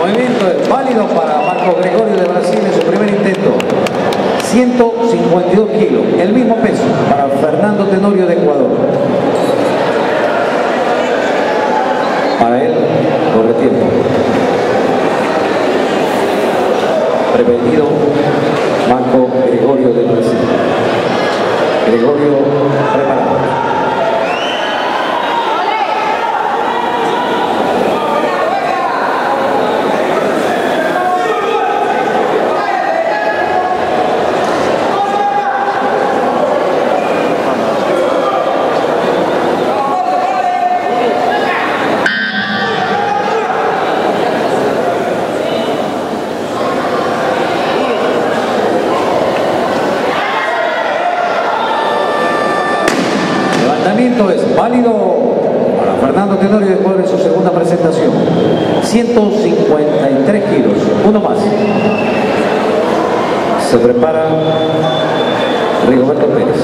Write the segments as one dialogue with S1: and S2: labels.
S1: movimiento válido para Marco Gregorio de Brasil en su primer intento. 152 kilos, el mismo peso para Fernando Tenorio de Ecuador. Para él, corre tiempo. Prevenido Marco Gregorio de Brasil. Gregorio preparado. Levantamiento es válido para Fernando Tenorio de Ecuador en su segunda presentación. 153 kilos, uno más. Se prepara Rigoberto Pérez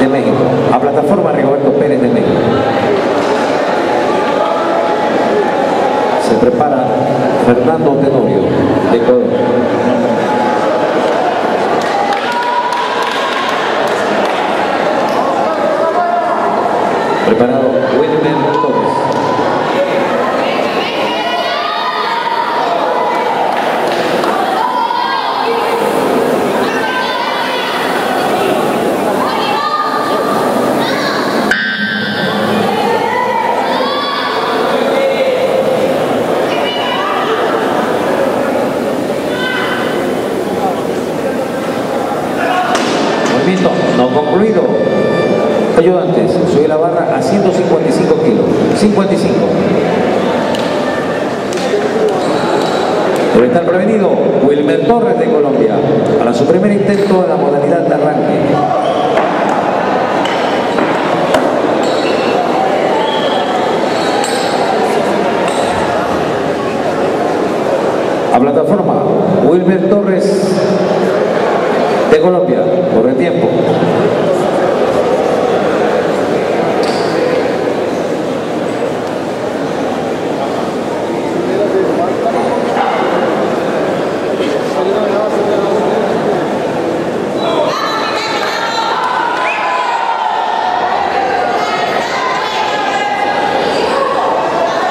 S1: de México, a plataforma Rigoberto Pérez de México. Se prepara Fernando Tenorio de Ecuador. Preparado. Wilmer Torres. Movimiento no concluido. La barra a 155 kilos. 55. Debe estar prevenido Wilmer Torres de Colombia para su primer intento en la modalidad de arranque. A plataforma Wilmer Torres de Colombia. Corre tiempo.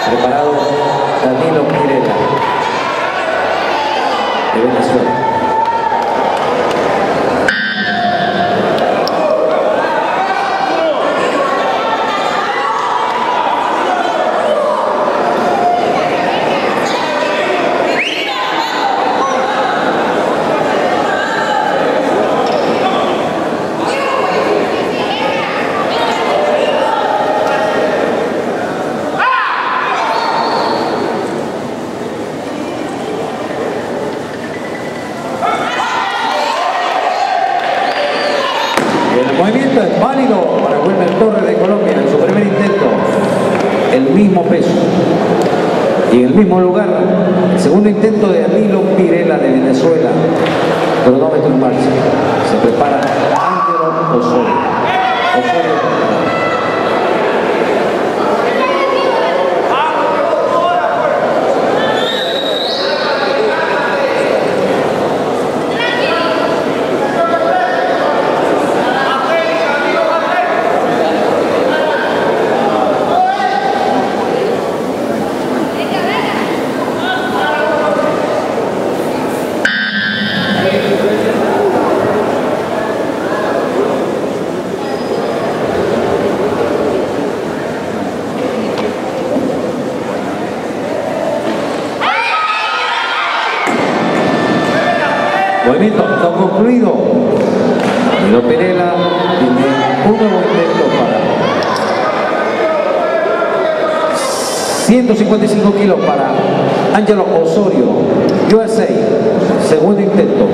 S1: Preparado Danilo Mirela de Venezuela. El movimiento es válido para Wilmer Torres de Colombia en su primer intento. El mismo peso. Y en el mismo lugar, el segundo intento de Danilo Pirela de Venezuela. Cronómetro en marcha. Se prepara Ángelo Osorio. Movimiento no concluido. Danilo Perela tiene un nuevo intento para 155 kilos para Ángelo Osorio, USA, segundo intento.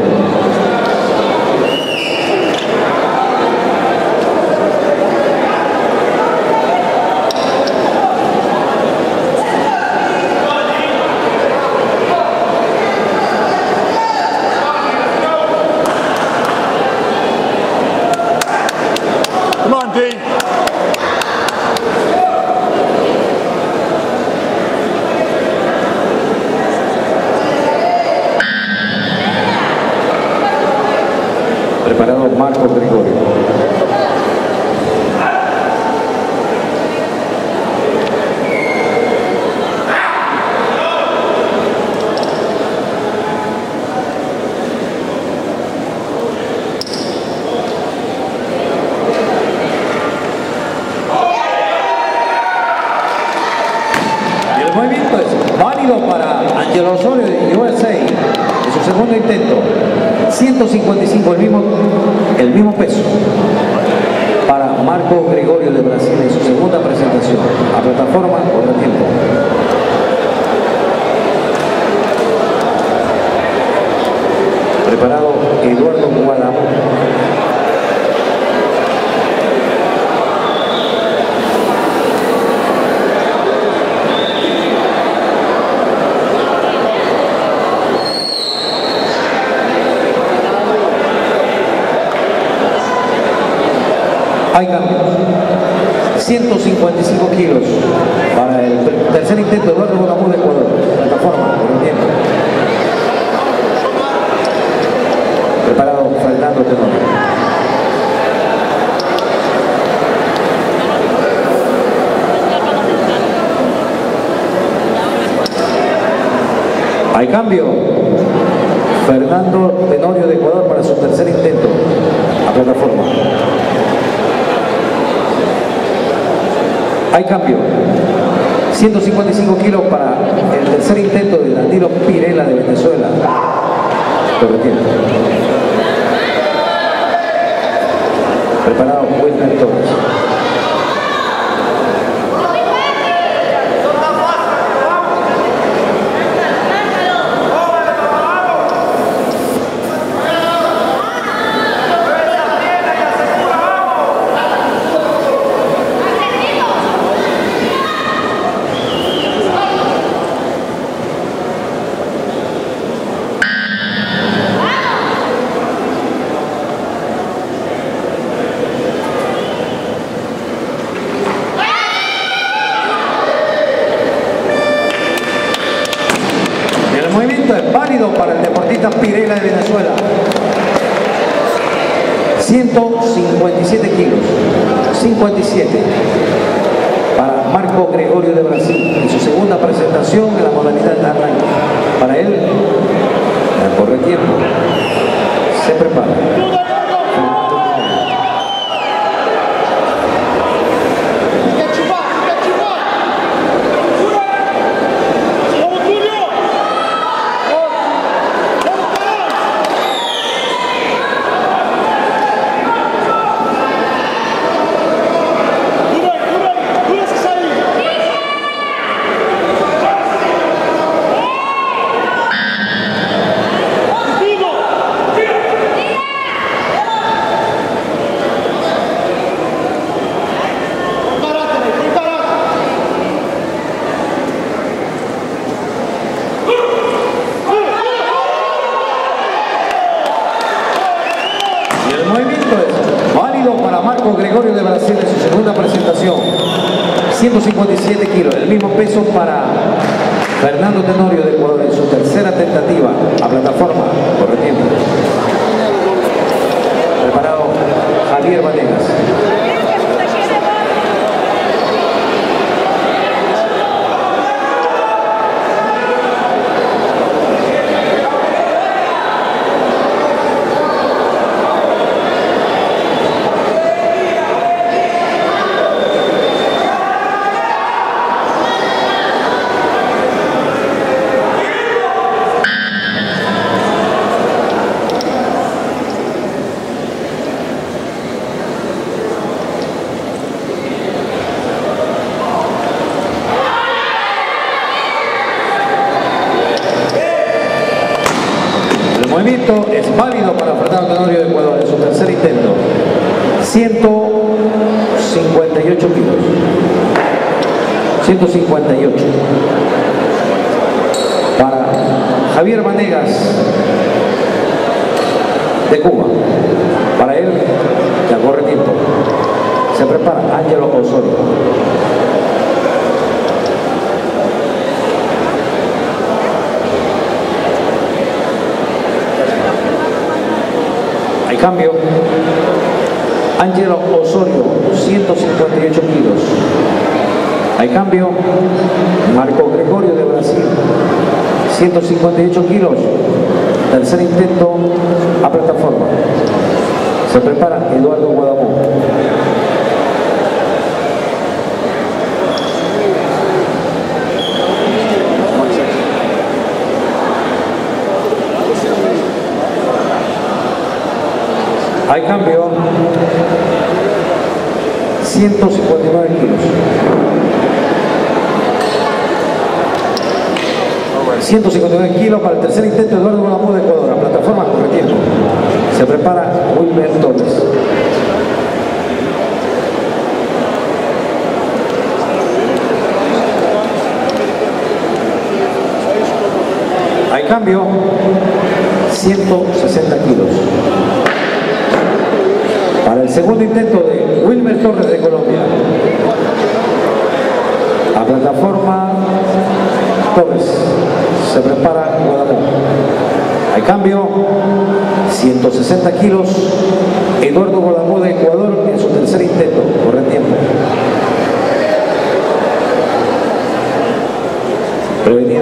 S1: Preparado Marco Gregorio. Y el movimiento es válido para Angelo Osorio de USA en su segundo intento. 155, el mismo, el mismo peso. Para Marco Gregorio de Brasil en su segunda presentación. A plataforma, otro tiempo. Preparado Eduardo Guadamo. Hay cambios. 155 kilos para el tercer intento de Eduardo Guadamo de Ecuador. Plataforma, por. Preparado Fernando Tenorio. Hay cambio. Fernando Tenorio de Ecuador para su tercer intento a plataforma. Hay cambio. 155 kilos para el tercer intento de Danilo Pirela de Venezuela. Corretiendo. Preparado Wilmer Torres. Y el movimiento es válido el deportista Pirela de Venezuela. 157 kilos. 57. Para Marco Gregorio de Brasil. En su segunda presentación en la modalidad de arranque. Para él, el corretiempo. Se prepara. Y el movimiento es válido Gregorio de Brasil en su segunda presentación. 157 kilos, el mismo peso para Fernando Tenorio de Ecuador en su tercera tentativa a plataforma por tiempo. Preparado Javier Vanegas. El movimiento es válido para Fernando Tenorio de Ecuador en su tercer intento. 158 kilos. 158. Para Javier Vanegas de Cuba. Para él, ya corre tiempo. Se prepara Ángelo Osorio. Cambio. Ángelo Osorio, 158 kilos. Hay cambio. Marco Gregorio de Brasil, 158 kilos. Tercer intento a plataforma. Se prepara Eduardo Guadamón. Hay cambio. 159 kilos. 159 kilos para el tercer intento Eduardo Guadamón de Ecuador. A plataforma competiendo. Se prepara Wilmer Torres. Hay cambio. 160 kilos. Para el segundo intento de Wilmer Torres de Colombia. A plataforma pobres. Se prepara Guadalajara. Hay cambio, 160 kilos, Eduardo Guadamó de Ecuador en su tercer intento, corre tiempo. Prevenido.